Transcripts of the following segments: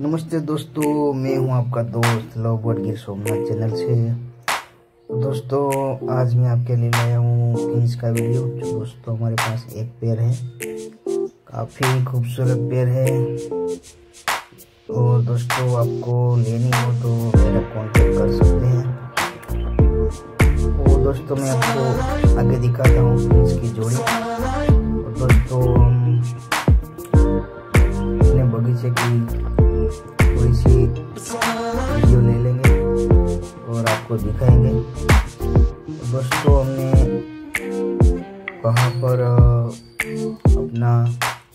नमस्ते दोस्तों, मैं हूँ आपका दोस्त love bird Gir Somnath channel से। तो दोस्तों, आज मैं आपके लिए लाया हूँ किंग्स का वीडियो, जो दोस्तों हमारे पास एक पेड़ है। काफ़ी खूबसूरत पेड़ है। और दोस्तों, आपको लेनी हो तो मेरा कांटेक्ट कर सकते हैं। और दोस्तों, मैं आपको आगे दिखाता हूँ किंग्स की जोड़ी। आपको दिखाएँगे। दोस्तों, हमने वहाँ पर अपना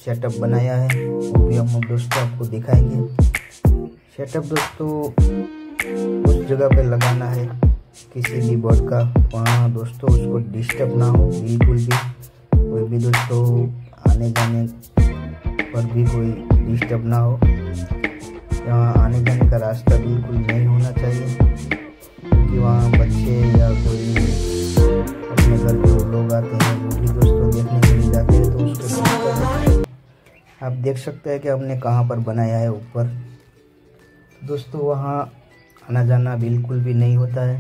सेटअप बनाया है। वो भी हम दोस्तों आपको दिखाएँगे। सेटअप दोस्तों, उस जगह पे लगाना है किसी भी बर्ड का। वहाँ दोस्तों उसको डिस्टर्ब ना हो, बिल्कुल भी। कोई भी दोस्तों आने जाने पर भी कोई डिस्टर्ब ना हो। यहाँ आने जाने का रास्ता बिल्कुल नहीं होना चाहिए। क्योंकि वहाँ बच्चे या कोई अपने घर के लोग आते हैं वो भी दोस्तों देखने के लिए जाते हैं तो उसको आप देख सकते हैं कि हमने कहाँ पर बनाया है ऊपर। दोस्तों, वहाँ आना जाना बिल्कुल भी नहीं होता है।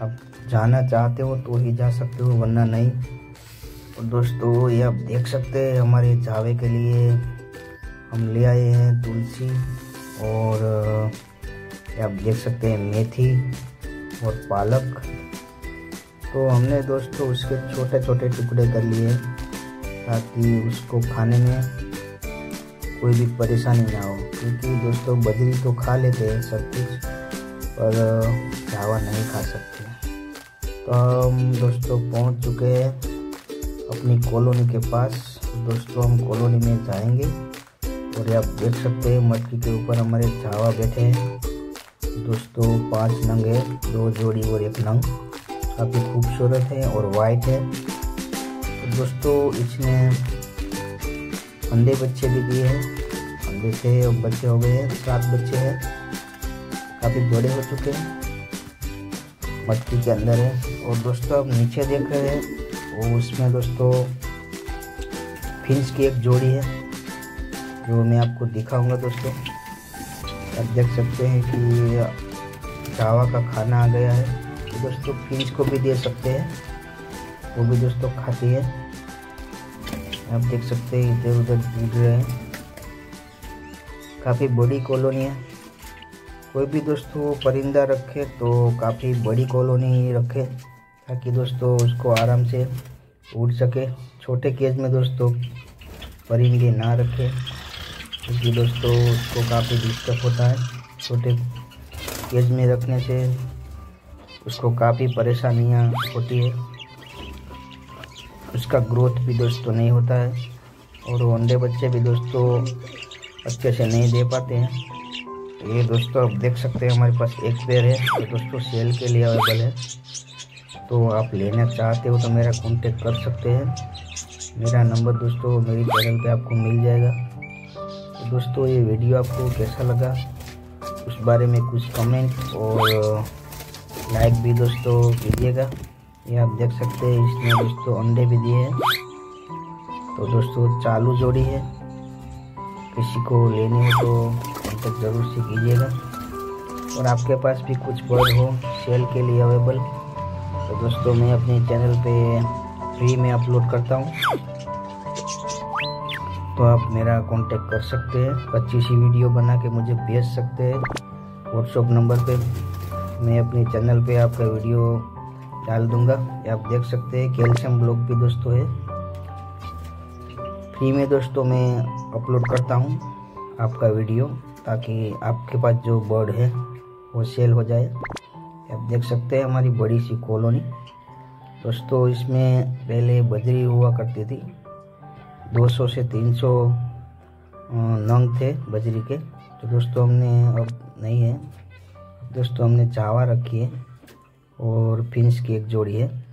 आप जाना चाहते हो तो ही जा सकते हो, वरना नहीं। और दोस्तों, ये आप देख सकते हैं, हमारे जावे के लिए हम ले आए हैं तुलसी और, ये आप देख सकते हैं मेथी। और पालक। तो हमने दोस्तों उसके छोटे छोटे टुकड़े कर लिए, ताकि उसको खाने में कोई भी परेशानी ना हो, क्योंकि दोस्तों बजरी तो खा लेते हैं सब कुछ, पर चावा नहीं खा सकते। तो हम दोस्तों पहुँच चुके हैं अपनी कॉलोनी के पास। दोस्तों हम कॉलोनी में जाएँगे, और आप देख सकते हैं मटकी के ऊपर हमारे चावा बैठे हैं। दोस्तों, पाँच नंग है दो जोड़ी और एक नंग। काफ़ी खूबसूरत है और वाइट है। तो दोस्तों, इसने अंडे बच्चे भी दिए हैं। अंडे से बच्चे हो गए हैं। सात बच्चे हैं। काफ़ी बड़े हो चुके हैं। मटकी के अंदर है। और दोस्तों, आप नीचे देख रहे हैं। और उसमें दोस्तों फिंस की एक जोड़ी है। जो मैं आपको दिखाऊँगा दोस्तों। आप देख सकते हैं कि चावा का खाना आ गया है। तो दोस्तों फिंच को भी दे सकते हैं। वो भी दोस्तों खाती है। आप देख सकते हैं इधर उधर ढूंढ रहे हैं। काफ़ी बड़ी कॉलोनी है। कोई भी दोस्तों परिंदा रखे तो काफ़ी बड़ी कॉलोनी रखे, ताकि दोस्तों उसको आराम से उड़ सके। छोटे केज में दोस्तों, परिंदे ना रखे। क्योंकि दोस्तों, उसको काफ़ी डिस्टर्ब होता है। छोटे केज में रखने से उसको काफ़ी परेशानियाँ होती है। उसका ग्रोथ भी दोस्तों नहीं होता है और अंडे बच्चे भी दोस्तों अच्छे से नहीं दे पाते हैं। ये दोस्तों, आप देख सकते हैं हमारे पास एक पेड़ है तो दोस्तों सेल के लिए अवेलेबल है। तो आप लेना चाहते हो तो मेरा कॉन्टेक्ट कर सकते हैं। मेरा नंबर दोस्तों मेरी चैनल पे आपको मिल जाएगा। तो दोस्तों, ये वीडियो आपको कैसा लगा? उस बारे में कुछ कमेंट और लाइक भी दोस्तों कीजिएगा। ये आप देख सकते हैं, इसमें दोस्तों अंडे भी दिए हैं। तो दोस्तों, चालू जोड़ी है। किसी को लेनी हो तो कॉन्टेक्ट ज़रूर से कीजिएगा। और आपके पास भी कुछ बर्ड हो सेल के लिए अवेलेबल तो दोस्तों, मैं अपने चैनल पे फ्री में अपलोड करता हूँ। तो आप मेरा कांटेक्ट कर सकते हैं। अच्छी सी वीडियो बना के मुझे भेज सकते हैं। व्हाट्सअप नंबर पे मैं अपने चैनल पे आपका वीडियो डाल दूँगा। आप देख सकते हैं, कैल्शियम ब्लॉक भी दोस्तों है। फ्री में दोस्तों मैं अपलोड करता हूँ आपका वीडियो ताकि आपके पास जो बर्ड है, वो सेल हो जाए। आप देख सकते हैं हमारी बड़ी सी कॉलोनी दोस्तों, इसमें पहले बजरी हुआ करती थी। 200 से 300 नंग थे बजरी के। तो दोस्तों, हमने अब नहीं है। दोस्तों, हमने चावा रखी है और फिंस की एक जोड़ी है।